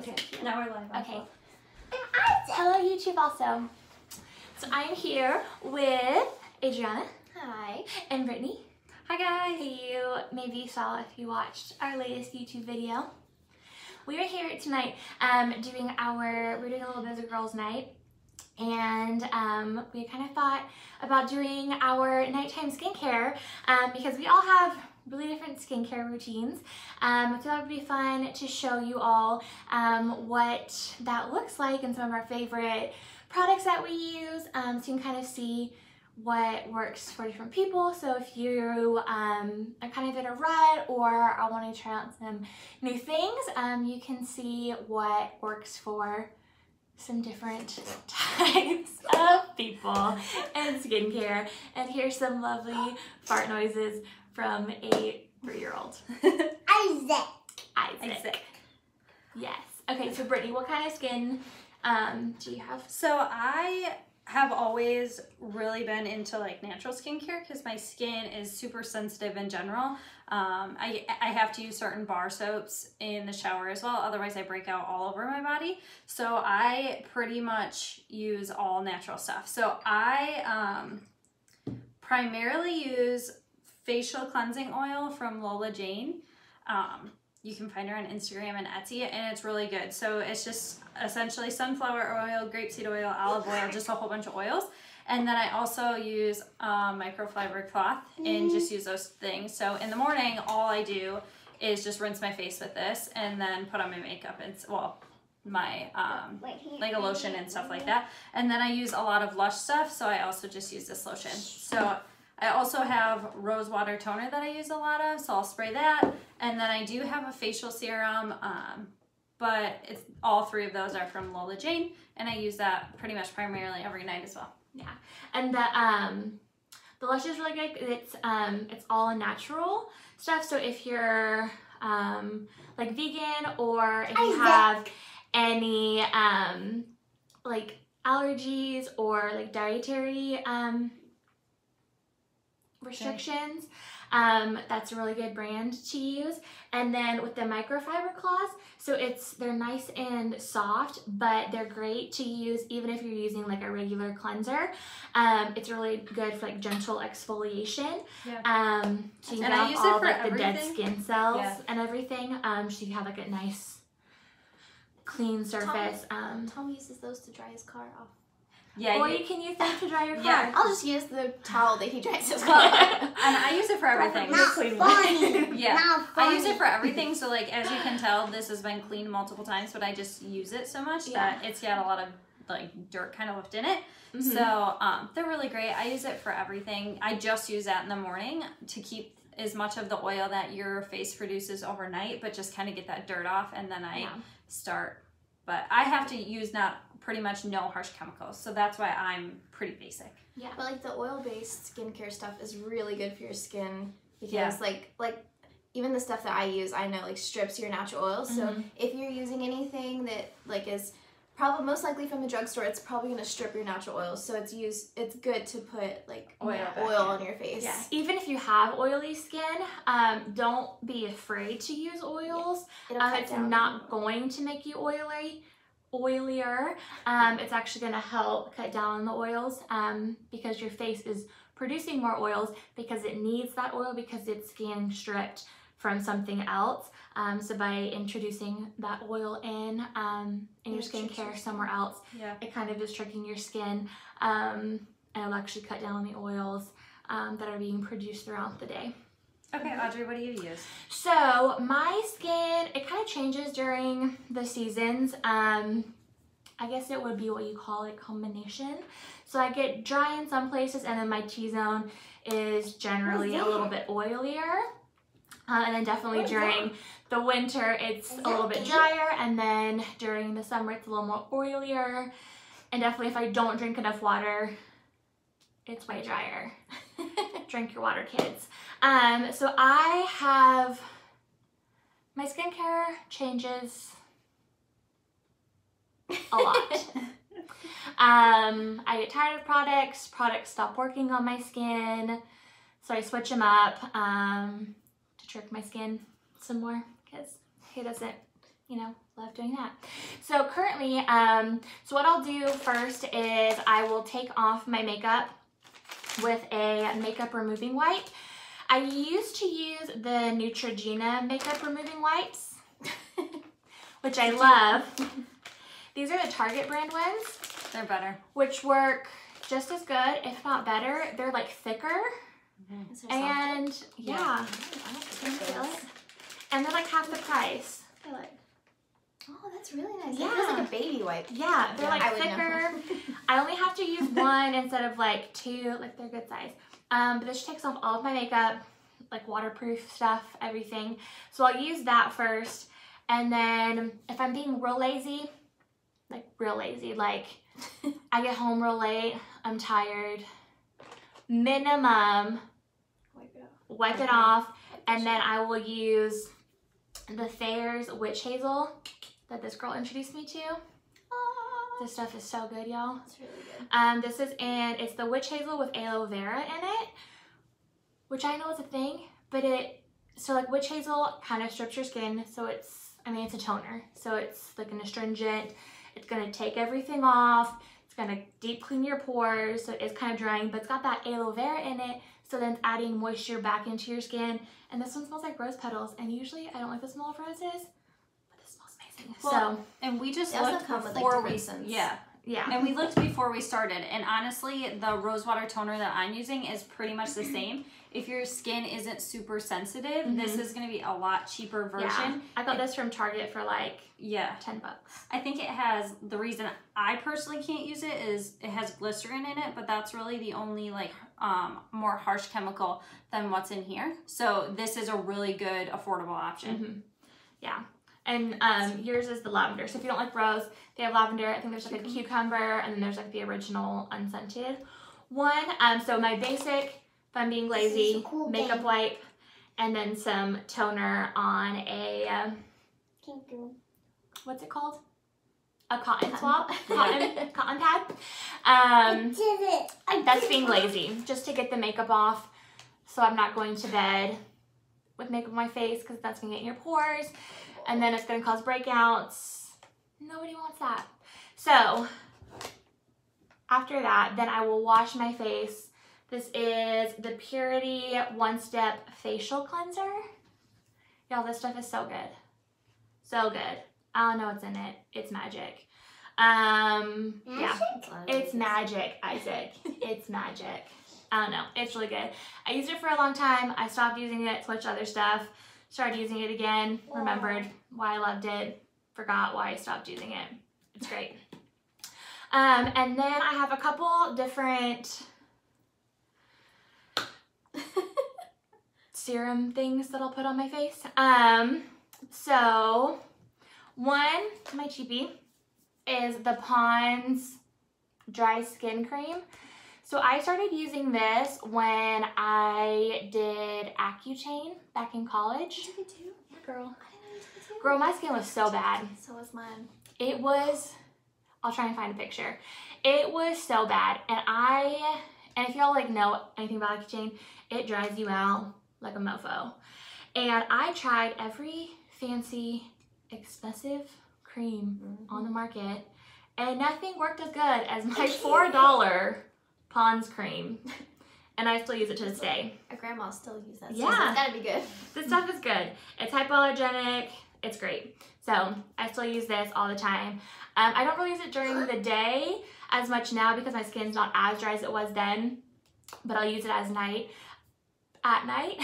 Okay, now we're live. on Okay. both. Hello YouTube also. So I'm here with Adriana Hi. and Brittany. Hi guys. who you maybe saw if you watched our latest YouTube video. We are here tonight um, doing our, we're doing a little bit of a girls' night. And um, we kind of thought about doing our nighttime skincare um, because we all have really different skincare routines. Um, I thought it would be fun to show you all um, what that looks like and some of our favorite products that we use um, so you can kind of see what works for different people. So if you um, are kind of in a rut or are wanting to try out some new things, um, you can see what works for some different types of people and skincare. And here's some lovely fart noises from a three-year-old. Isaac. Isaac. Isaac. Yes. Okay, so Brittany, what kind of skin um, do you have? So I have always really been into like natural skincare because my skin is super sensitive in general. Um, I, I have to use certain bar soaps in the shower as well, otherwise I break out all over my body. So I pretty much use all natural stuff. So I um, primarily use facial cleansing oil from Lola Jane. Um, you can find her on Instagram and Etsy, and it's really good. So it's just essentially sunflower oil, grapeseed oil, olive oil, just a whole bunch of oils. And then I also use um, microfiber cloth and just use those things. So in the morning, all I do is just rinse my face with this and then put on my makeup and, well, my um, like a lotion and stuff like that. And then I use a lot of Lush stuff, so I also just use this lotion. So I also have rose water toner that I use a lot of, so I'll spray that. And then I do have a facial serum, um, but it's all three of those are from Lola Jane, and I use that pretty much primarily every night as well. Yeah, and the um, the Lush is really good. It's um, it's all natural stuff. So if you're um, like vegan or if you have any um, like allergies or like dietary um, restrictions. Um, that's a really good brand to use. And then with the microfiber cloths, so it's they're nice and soft, but they're great to use even if you're using like a regular cleanser. Um, it's really good for like gentle exfoliation. Yeah. Um, so you And get I off use it all for like the dead skin cells Yeah. and everything. Um, so you have like a nice clean surface. Um, Tom uses those to dry his car off. Yeah, or you- you can use them to dry your car. Yeah. I'll just use the towel that he dries his car. and I use it for everything. Not clean one. funny. Yeah. Not I use it for everything, so like as you can tell, this has been cleaned multiple times, but I just use it so much that it's got a lot of like dirt kind of left in it. Mhm. So um, they're really great. I use it for everything. I just use that in the morning to keep as much of the oil that your face produces overnight, but just kind of get that dirt off, and then I Yeah. start. But I have to use not pretty much no harsh chemicals, so that's why I'm pretty basic. Yeah. But like the oil-based skincare stuff is really good for your skin because Yeah. like like even the stuff that I use, I know like strips your natural oils. So Mhm. if you're using anything that like is probably most likely from the drugstore, it's probably gonna strip your natural oils. So it's used. It's good to put like Oil oil, oil on your face. Yeah. Even if you have oily skin, um, don't be afraid to use oils. It'll Um, cut it's down not going to make you oily, oilier. Um, it's actually going to help cut down on the oils um, because your face is producing more oils because it needs that oil because it's getting stripped from something else. Um, so by introducing that oil in um, in your It tricks your skincare somewhere else, Yeah. it kind of is tricking your skin um, and it'll actually cut down on the oils um, that are being produced throughout the day. Okay, Audrey, what do you use? So my skin, it kind of changes during the seasons. Um, I guess it would be what you call it combination. So I get dry in some places and then my T-zone is generally a little bit oilier. Uh, and then definitely during the winter, it's a little bit drier. And then during the summer, it's a little more oilier. And definitely if I don't drink enough water, it's way drier. drink your water, kids. Um, so I have my skincare changes a lot. um, I get tired of products. Products stop working on my skin, so I switch them up um, to trick my skin some more because who doesn't, you know, love doing that. So currently, um, so what I'll do first is I will take off my makeup with a makeup removing wipe. I used to use the Neutrogena makeup removing wipes, which I love. These are the Target brand ones, They're better. which work just as good, if not better. They're like thicker mm-hmm. Is there softer? and yeah, I don't think Can feel it? and they're like half the price. I like. Oh, that's really nice. Yeah. Yeah. like a baby wipe. Yeah, they're Yeah, like I thicker. I only have to use one instead of like two. Like they're good size. Um, but this takes off all of my makeup, like waterproof stuff, everything. So I'll use that first, and then if I'm being real lazy, like real lazy, like I get home real late, I'm tired. Minimum, Wipe it off. wipe it off, and then I will use the Thayer's Witch Hazel that this girl introduced me to. This stuff is so good, y'all. It's really good. Um, this is and it's the witch hazel with aloe vera in it, which I know is a thing, but it, so like witch hazel kind of strips your skin, so it's, I mean, it's a toner, so it's like an astringent, it's gonna take everything off, it's gonna deep clean your pores, so it is kind of drying, but it's got that aloe vera in it, so then adding moisture back into your skin, and this one smells like rose petals, and usually I don't like the smell of roses, but this smells amazing. Well, so, And we just looked like, before we yeah, yeah. and we looked before we started. And honestly, the rosewater toner that I'm using is pretty much the same. If your skin isn't super sensitive, this mm-hmm. is going to be a lot cheaper version. Yeah. version. I got this from Target for like Yeah. 10 bucks. I think it has the reason I personally can't use it is it has glycerin in it, but that's really the only like um, more harsh chemical than what's in here. So this is a really good affordable option. hmm Yeah. And um, yours is the lavender. So if you don't like rose, they have lavender. I think there's like a cucumber, and then there's like the original unscented one. Um, so my basic, if I'm being lazy, cool makeup game. wipe, and then some toner on a um, what's it called? A cotton swab, cotton cotton pad. Um, did it. I that's being lazy, just to get the makeup off, so I'm not going to bed with makeup on my face because that's gonna get in your pores, and then it's gonna cause breakouts. Nobody wants that. So after that, then I will wash my face. This is the Purity One Step Facial Cleanser. Y'all, this stuff is so good. So good. I don't know what's in it. It's magic. Um, yeah. It's magic, Isaac. It's magic. I don't know. It's really good. I used it for a long time. I stopped using it, switched other stuff, started using it again, remembered why I loved it, forgot why I stopped using it. It's great. Um, and then I have a couple different serum things that I'll put on my face. Um, so one, my cheapie, is the Pond's dry skin cream. So I started using this when I did Accutane back in college. You too? Yeah, girl. I didn't know you took it too. Girl, my skin was so bad. So was mine. It was, I'll try and find a picture. It was so bad. And I, and if y'all like know anything about Accutane, it dries you out like a mofo. And I tried every fancy, expensive cream on the market, and nothing worked as good as my $4 Pond's cream. And I still use it to this day. Our grandma still uses that. Yeah. So it's gotta be good. This stuff is good. It's hypoallergenic. It's great. So I still use this all the time. Um, I don't really use it during the day as much now because my skin's not as dry as it was then, but I'll use it as night at night.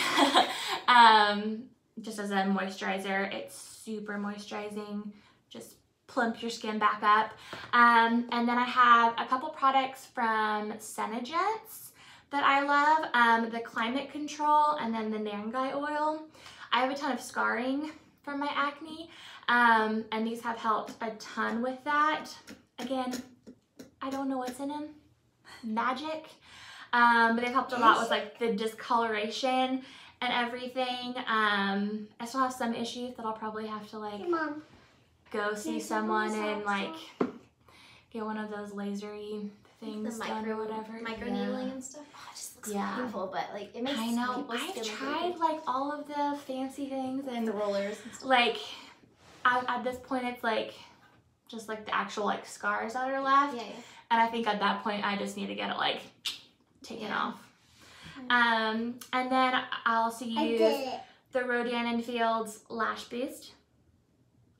um, just as a moisturizer. It's super moisturizing. Just plump your skin back up. Um, and then I have a couple products from Senegence that I love. Um, the Climate Control and then the Nangai Oil. I have a ton of scarring from my acne, um, and these have helped a ton with that. Again, I don't know what's in them. Magic. Um, but they've helped a lot with like the discoloration and everything. Um, I still have some issues that I'll probably have to like Mom. go see someone and like get one of those lasery The things done or whatever. micro Yeah. needling and stuff. Oh, it just looks Yeah. painful, but like it makes I know. I've tried really like all of the fancy things and the rollers and stuff. like at, at this point it's like just like the actual like scars that are left. Yeah, yeah. And I think at that point I just need to get it like taken Yeah. off. Um, and then I also use did the Rodan and Fields Lash Boost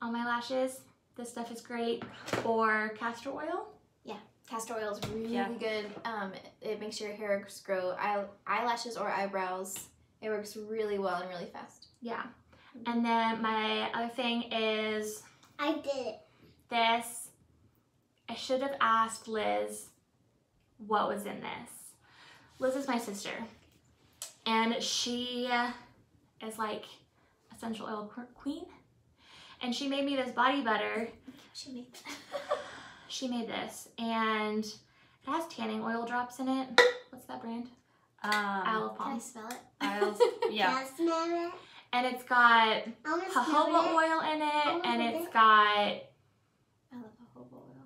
on my lashes. This stuff is great. Or castor oil. Yeah, castor oil is really Yeah. good. Um, it makes your hair grow eye- eyelashes or eyebrows. It works really well and really fast. Yeah. And then my other thing is I did it. this. I should have asked Liz what was in this. Liz is my sister, and she is like essential oil queen. And she made me this body butter. She made She made this, and it has tanning oil drops in it. What's that brand? Um, Isle of Can I Palm. smell it? Isles, yeah. Can I smell it? And it's got I want to smell jojoba it. oil in it, and okay. it's got I love jojoba oil.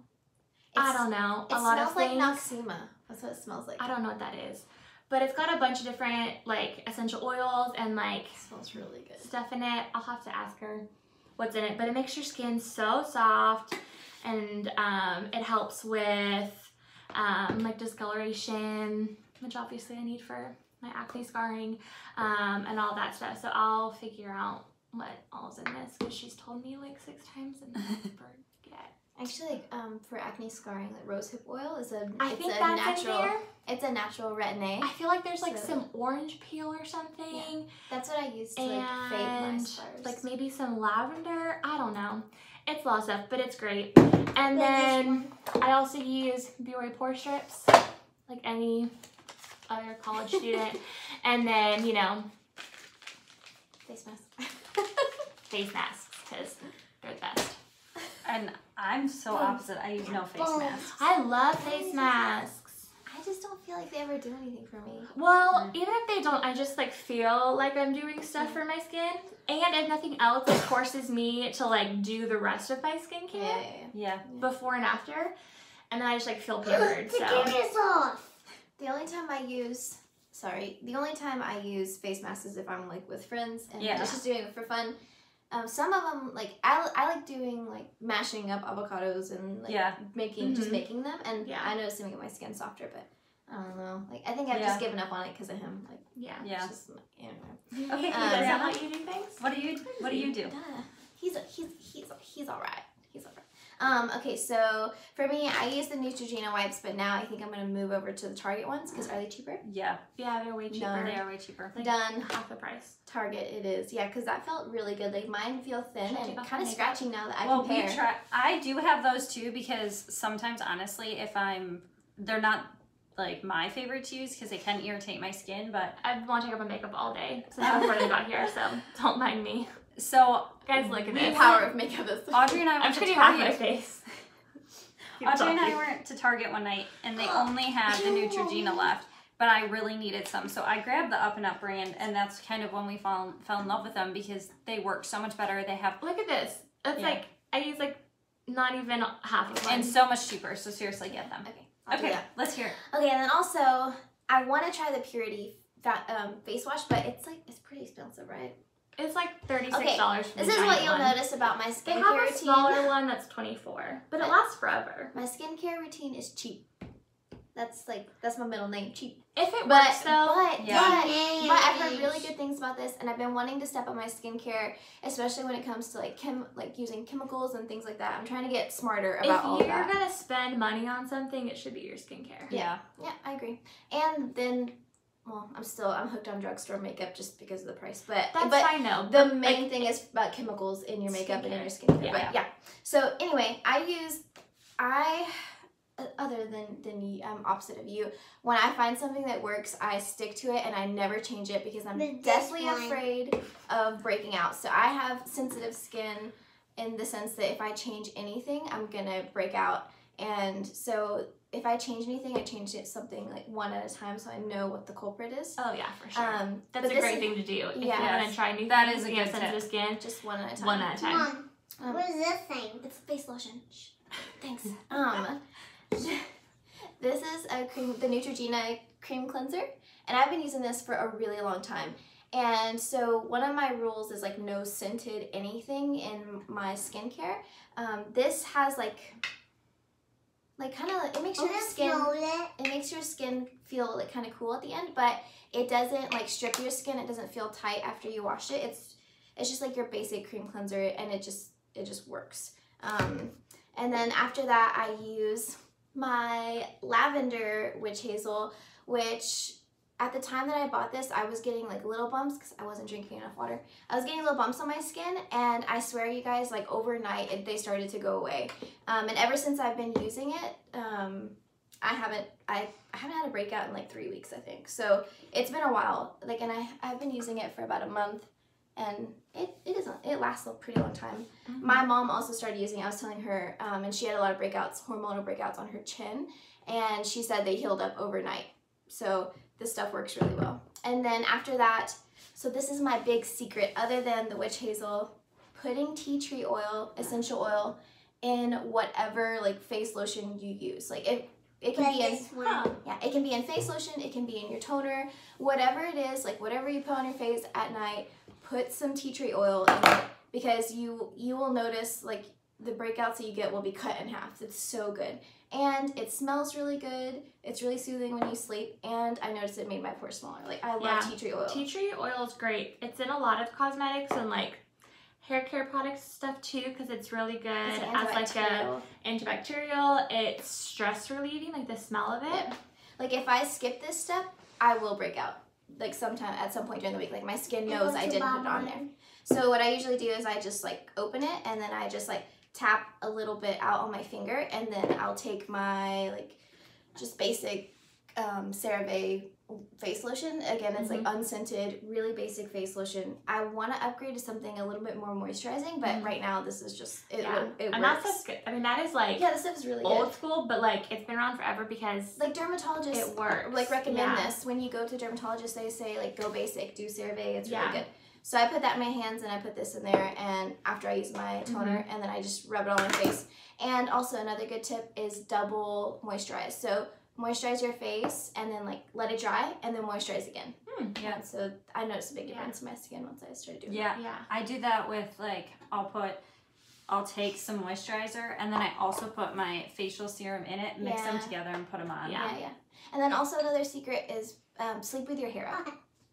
I don't know It a lot smells of like things. Noxzema. That's what it smells like. I don't know what that is. But it's got a bunch of different like essential oils and like It smells really good. stuff in it. I'll have to ask her what's in it. But it makes your skin so soft and um, it helps with um, like discoloration, which obviously I need for my acne scarring um, and all that stuff. So I'll figure out what all's in this because she's told me like six times and I forget. Actually, um, for acne scarring, like rosehip oil is a I it's think a that's natural. in there. It's a natural retin-A. I feel like there's like So- some orange peel or something. That's what I use to like fade my scars. like maybe some lavender. I don't know. It's a lot of stuff, but it's great. And Like then I also use Biore pore strips, like any other college student. and then you know face mask. face masks because they're the best. And I'm so opposite. I use no face masks. I love face masks. I just don't feel like they ever do anything for me. Well, Mm. even if they don't, I just like feel like I'm doing stuff for my skin. And if nothing else, it forces me to like do the rest of my skincare. Yeah, yeah, yeah. Yeah. before and after, and then I just like feel pampered. To So get this off. The only time I use, sorry, the only time I use face masks is if I'm like with friends and Yeah. just doing it for fun. Um, some of them, like I, I like doing like mashing up avocados and like Yeah. making just Mhm. making them, and Yeah. I notice it make my skin softer. But I don't know, like I think I've Yeah. just given up on it because of him. Like yeah. Yeah. it's just anyway. Okay, Um, Is that Brianna, how you do things? what do you what do you do? Yeah, he's he's he's he's all right. He's all right. Um, okay, so for me, I use the Neutrogena wipes, but now I think I'm gonna move over to the Target ones because are they cheaper? Yeah, Yeah, they're way cheaper. No. they are way cheaper. Like Done. half the price. Target it is. Yeah, because that felt really good. Like mine feel thin Should I and kind of my makeup? scratchy now that I well, compare. we try. I do have those too because sometimes, honestly, if I'm, they're not like my favorite to use because they can irritate my skin. But I want to take off my makeup all day since before they got here, so don't mind me. So Guys, look at the power of makeup is. Audrey and I I'm went just to gonna half my face. Keep Audrey and I talking. went to Target one night and they only had the Neutrogena left. But I really needed some, so I grabbed the Up and Up brand, and that's kind of when we fell fell in love with them because they work so much better. They have Look at this. It's Yeah. like I use like not even half of mine. and so much cheaper. So seriously, get them. Okay, I'll Okay, let's hear. it. Okay, and then also I want to try the Purity fa- um, face wash, but it's like it's pretty expensive, right? It's like thirty six dollars. This is what you'll notice about my skincare routine. They skincare have a routine. smaller one that's twenty four, but it lasts forever. My skincare routine is cheap. That's like that's my middle name, cheap. If it But works though, but Yeah. but but I've heard really good things about this, and I've been wanting to step up my skincare, especially when it comes to like chem like using chemicals and things like that. I'm trying to get smarter about all that. if you're gonna spend money on something, it should be your skincare. Yeah. Yeah, I agree. And then, well, I'm still I'm hooked on drugstore makeup just because of the price, but That's but fine though. the main thing is about chemicals in your makeup and in your skincare. Yeah. But yeah. So anyway, I use I uh, other than than you, I'm opposite of you. When I find something that works, I stick to it and I never change it because I'm But deathly afraid of breaking out. So I have sensitive skin in the sense that if I change anything, I'm gonna break out. And so if I change anything, I change it something like one at a time so I know what the culprit is. oh yeah, for sure. Um, That's a great is thing to do. If Yeah. you're gonna try new That things, is a and you good have sensitive skin. Just one at a time. One at a time. Mom, Um, what is this thing? It's face lotion. Shh. Thanks. Um, this is a cream, the Neutrogena cream cleanser, and I've been using this for a really long time. And so one of my rules is like no scented anything in my skincare. Um, this has like, like kind of it makes your skin it. it makes your skin feel like kind of cool at the end, but it doesn't like strip your skin. It doesn't feel tight after you wash it. It's it's just like your basic cream cleanser, and it just it just works. Um, and then after that, I use my lavender witch hazel, which at the time that I bought this, I was getting like little bumps because I wasn't drinking enough water. I was getting little bumps on my skin, and I swear, you guys, like overnight, it, they started to go away. Um, and ever since I've been using it, um, I haven't I, I haven't had a breakout in like three weeks, I think. So it's been a while. Like, and I I've been using it for about a month, and it it doesn't it lasts a pretty long time. My mom also started using. it. I was telling her, um, and she had a lot of breakouts, hormonal breakouts on her chin, and she said they healed up overnight. So this stuff works really well. And then after that, so this is my big secret. Other than the witch hazel, putting tea tree oil, essential oil, in whatever like face lotion you use. Like it, it can Like be in one. yeah, it can be in face lotion, it can be in your toner, whatever it is, like whatever you put on your face at night, put some tea tree oil in it because you you will notice like the breakouts that you get will be cut in half. It's so good. And it smells really good. It's really soothing when you sleep. And I noticed it made my pores smaller. Like I love Yeah. tea tree oil. Tea tree oil is great. It's in a lot of cosmetics and like hair care products stuff too because it's really good It's as like a antibacterial. antibacterial. It's stress relieving, like the smell of it. Yeah. Like if I skip this step, I will break out. Like sometime at some point during the week. Like my skin knows I didn't put it on there. So what I usually do is I just like open it and then I just like tap a little bit out on my finger and then I'll take my like just basic um, CeraVe face lotion. Again, it's like unscented, really basic face lotion. I want to upgrade to something a little bit more moisturizing, but Mhm. right now this is just it. Yeah. it and works. that's just good. I mean, that is like yeah, this stuff is really old good. school, but like it's been around forever because Like dermatologists it works. like recommend Yeah. this when you go to dermatologist they say like go basic do cerave it's Yeah. really good so i put that in my hands and i put this in there and after i use my toner Mm-hmm. and then i just rub it on my face and also another good tip is double moisturize so moisturize your face and then like let it dry and then moisturize again Hmm. Yeah. and so i noticed a big Yeah. difference in my skin once i started doing Yeah. Yeah. I do that with like I'll put I'll take some moisturizer and then I also put my facial serum in it, mix them together and put them on. Yeah. yeah yeah and then also another secret is um, sleep with your hair up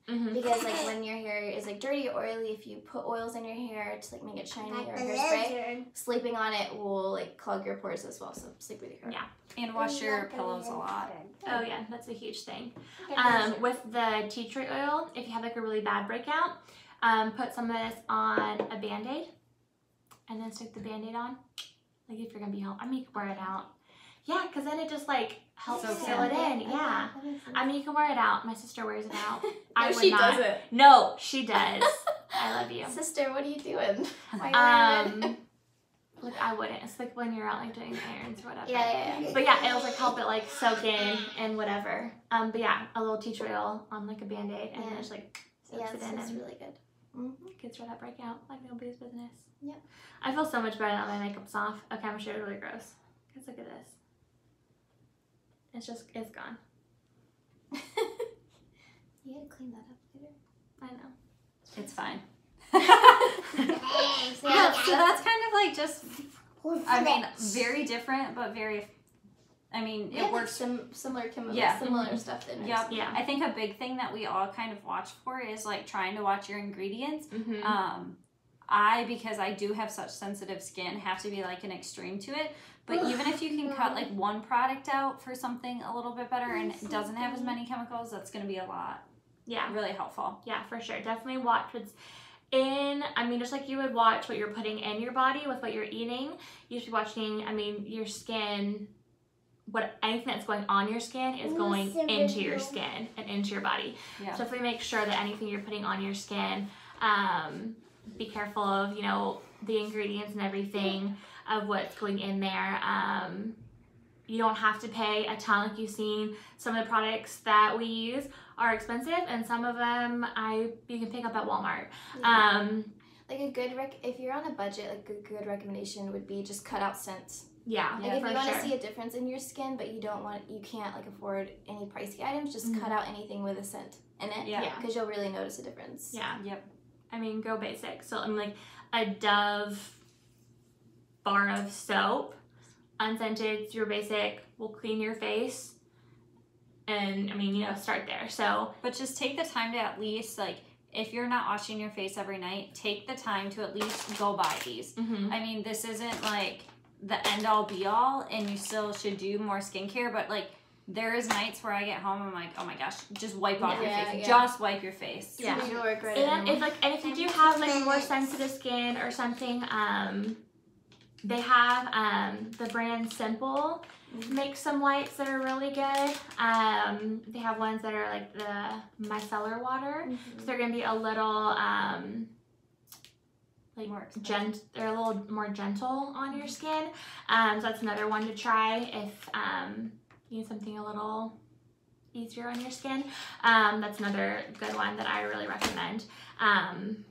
Mhm. because like when your hair is like dirty or oily if you put oils in your hair to like make it shiny Like or the hairspray lizard. sleeping on it will like clog your pores as well. So sleep with your hair. Yeah. And wash your pillows a lot. Oh yeah, that's a huge thing. Um, with the tea tree oil, if you have like a really bad breakout, um, put some of this on a band-aid and then stick the band-aid on. Like if you're gonna be home. I mean you can wear it out. Yeah, because then it just like helps Soaks seal it in. Yeah. that makes sense. I mean you can wear it out. My sister wears it out. I No, would she not. doesn't. No, she does. I love you. Sister, what are you doing? Why are you wearing it? Um look I wouldn't. It's like when you're out like doing errands or whatever. yeah, yeah, yeah. But yeah, it'll like help it like soak in and whatever. Um, but yeah, a little tea tree oil on like a band aid and then Yeah. just like soaks Yeah, it it's, in it's and really good. hmm gets rid of that breakout like nobody's business. Yep. I feel so much better now my makeup's off. Okay, I'm gonna show you really gross. Cause look at this. It's just it's gone. you gotta clean that up later. I know. It's fine. Thanks. yeah, so that's kind of like just I mean, very different but very I mean, it like, works sim- similar chemicals, Yeah. similar stuff in. Yep. Yeah. I think a big thing that we all kind of watch for is like trying to watch your ingredients. Mm-hmm. Um, I because I do have such sensitive skin have to be like an extreme to it. But even if you can cut like one product out for something a little bit better and it doesn't have as many chemicals, that's going to be a lot yeah. really helpful. Yeah, for sure. Definitely watch what's in. I mean, just like you would watch what you're putting in your body with what you're eating, you should be watching. I mean, your skin. What anything that's going on your skin is going into your skin and into your body. Yeah. So definitely make sure that anything you're putting on your skin, um, be careful of you know the ingredients and everything of what's going in there. Um, you don't have to pay a ton like you've seen some of the products that we use are expensive and some of them I you can pick up at Walmart. Yeah. Um, like a good rec- if you're on a budget, like a good recommendation would be just cut out scents. Yeah, Like if you want to sure. see a difference in your skin, but you don't want, you can't like afford any pricey items, just Mhm. cut out anything with a scent in it. Yeah. Yeah. Because you'll really notice a difference. yeah. Yep. I mean, go basic. So I'm like a Dove bar of soap, unscented, your basic, will clean your face. And I mean, you know, start there. So But just take the time to at least like if you're not washing your face every night, take the time to at least go buy these. mhm. I mean, this isn't like the end all be all, and you still should do more skincare, but like there is nights where I get home, I'm like, oh my gosh, just wipe off your face. yeah. Just wipe your face. Yeah. It'll work right and if like and if you do have like more sensitive skin or something, um, they have um the brand Simple makes some wipes that are really good. Um, they have ones that are like the micellar water. Mhm. So they're gonna be a little um like More gent they're a little more gentle on your skin. Um, so that's another one to try if um you need something a little easier on your skin. Um, that's another good one that I really recommend um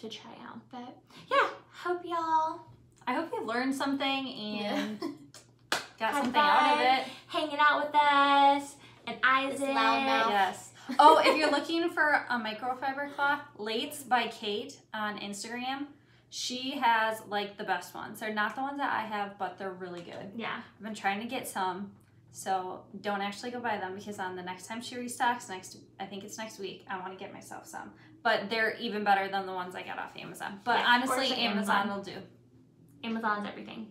to try out. But yeah, hope y'all I hope you learned something and got Had something out of it. hanging out with us and Isaac. loudmouth. Yes. Oh, if you're looking for a microfiber cloth, Lates by Kate on Instagram. She has like the best ones. They're not the ones that I have, but they're really good. Yeah. I've been trying to get some, so don't actually go buy them because on the next time she restocks, next I think it's next week, I want to get myself some. But they're even better than the ones I got off Amazon. But Yeah, honestly, Amazon Amazon. will do. Amazon's everything.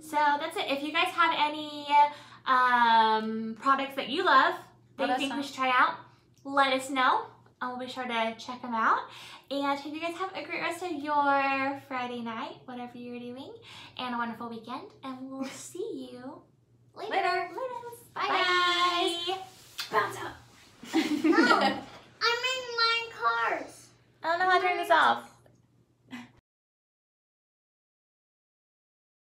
So that's it. If you guys have any um, products that you love that Let you think know. we should try out, let us know. I'll be sure to check them out. And hope you guys have a great rest of your Friday night, whatever you're doing, and a wonderful weekend. And we'll see you later. Later. Bye, Bye. guys. Bounce out. No, I'm in my cars. I don't know how to turn this off.